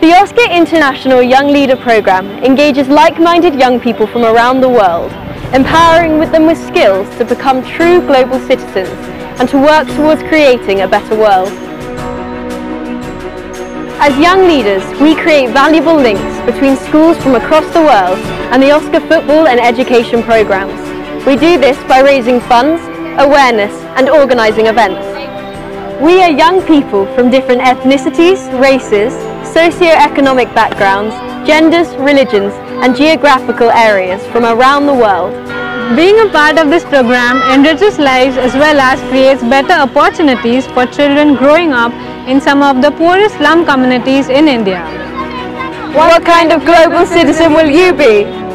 The Oscar International Young Leader Program engages like-minded young people from around the world, empowering with them with skills to become true global citizens and to work towards creating a better world. As young leaders, we create valuable links between schools from across the world and the Oscar football and education programs. We do this by raising funds, awareness and organising events. We are young people from different ethnicities, races, socio-economic backgrounds, genders, religions and geographical areas from around the world. Being a part of this program enriches lives as well as creates better opportunities for children growing up in some of the poorest slum communities in India. What kind of global citizen will you be?